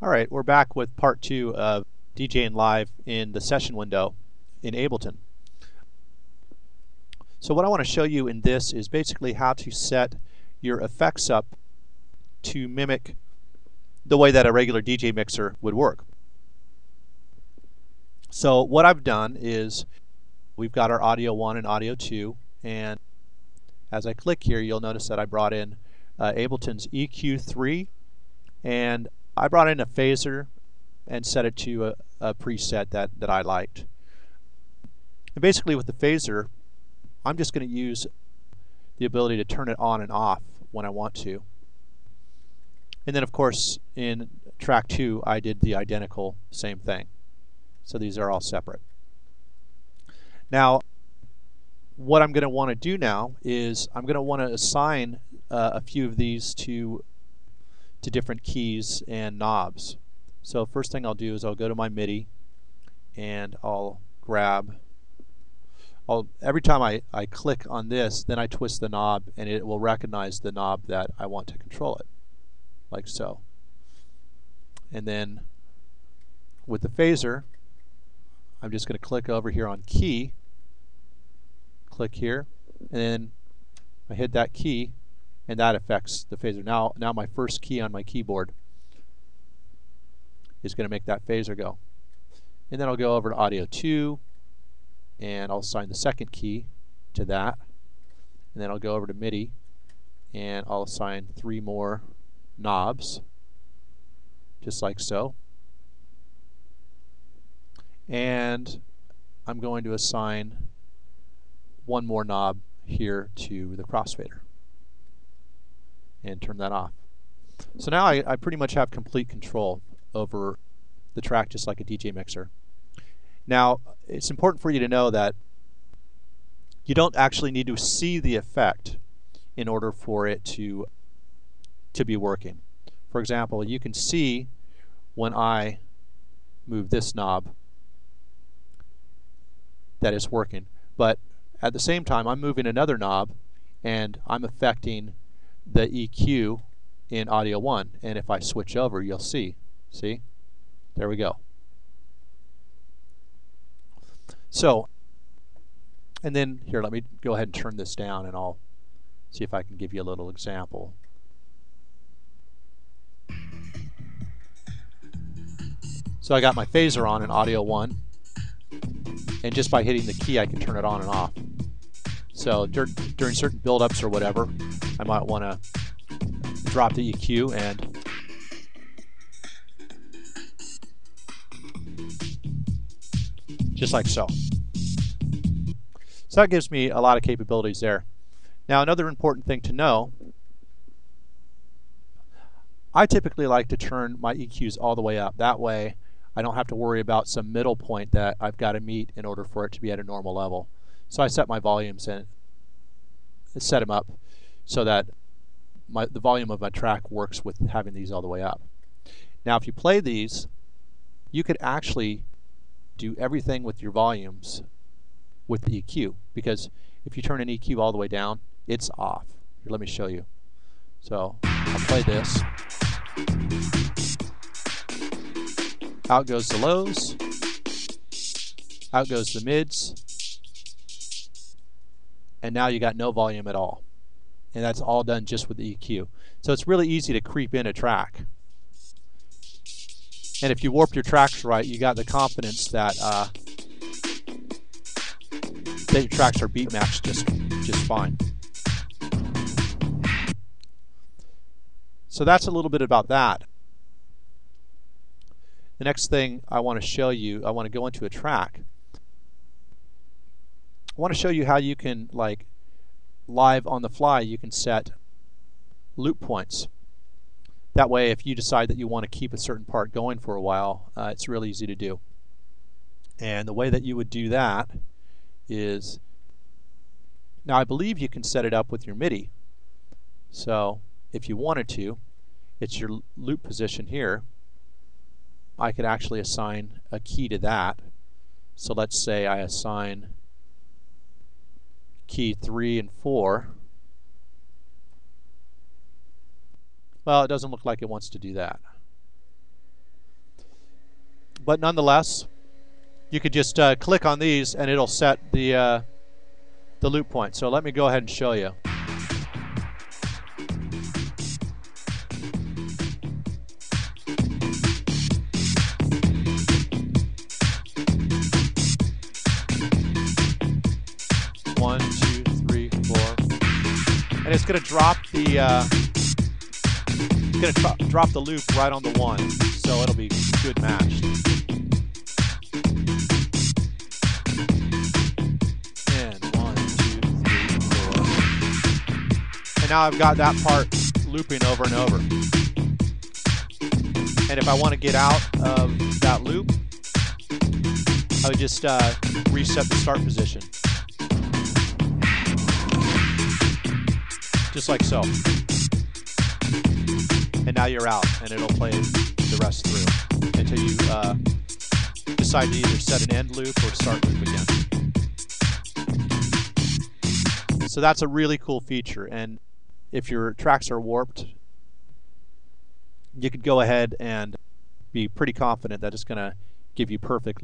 All right, we're back with part two of DJing live in the session window in Ableton. So what I want to show you in this is basically how to set your effects up to mimic the way that a regular DJ mixer would work. So what I've done is we've got our audio 1 and audio 2 and as I click here you'll notice that I brought in uh, Ableton's EQ3 and I brought in a phaser and set it to a, a preset that, that I liked. And basically with the phaser, I'm just going to use the ability to turn it on and off when I want to. And then of course in track 2 I did the identical same thing. So these are all separate. Now what I'm going to want to do now is I'm going to want to assign uh, a few of these to to different keys and knobs. So first thing I'll do is I'll go to my MIDI and I'll grab I'll, every time I, I click on this then I twist the knob and it will recognize the knob that I want to control it like so and then with the phaser I'm just going to click over here on key click here and then I hit that key and that affects the phaser. Now, now my first key on my keyboard is going to make that phaser go. And then I'll go over to audio 2 and I'll assign the second key to that. And then I'll go over to MIDI and I'll assign three more knobs just like so. And I'm going to assign one more knob here to the crossfader and turn that off. So now I, I pretty much have complete control over the track just like a DJ mixer. Now it's important for you to know that you don't actually need to see the effect in order for it to to be working. For example, you can see when I move this knob that it's working. But at the same time, I'm moving another knob and I'm affecting the EQ in audio 1 and if I switch over you'll see. See? There we go. So and then here let me go ahead and turn this down and I'll see if I can give you a little example. So I got my phaser on in audio 1 and just by hitting the key I can turn it on and off. So dur during certain build-ups or whatever I might want to drop the EQ and just like so. So that gives me a lot of capabilities there. Now another important thing to know, I typically like to turn my EQs all the way up. That way I don't have to worry about some middle point that I've got to meet in order for it to be at a normal level. So I set my volumes and set them up so that my, the volume of my track works with having these all the way up. Now if you play these, you could actually do everything with your volumes with the EQ because if you turn an EQ all the way down, it's off. Here, let me show you. So I'll play this. Out goes the lows. Out goes the mids. And now you got no volume at all and that's all done just with the EQ. So it's really easy to creep in a track. And if you warp your tracks right, you got the confidence that uh, that your tracks are beat matched just just fine. So that's a little bit about that. The next thing I want to show you, I want to go into a track. I want to show you how you can like live on the fly, you can set loop points. That way, if you decide that you want to keep a certain part going for a while, uh, it's really easy to do. And the way that you would do that is, now I believe you can set it up with your MIDI. So if you wanted to, it's your loop position here. I could actually assign a key to that. So let's say I assign key 3 and 4. Well, it doesn't look like it wants to do that. but nonetheless, you could just uh, click on these and it'll set the uh, the loop point. So let me go ahead and show you. One, two, three, four, and it's going to drop the uh, going to drop the loop right on the one, so it'll be good matched. And one, two, three, four, and now I've got that part looping over and over. And if I want to get out of that loop, I would just uh, reset the start position. Just like so. And now you're out, and it'll play the rest through until you uh, decide to either set an end loop or start loop again. So that's a really cool feature, and if your tracks are warped, you could go ahead and be pretty confident that it's going to give you perfect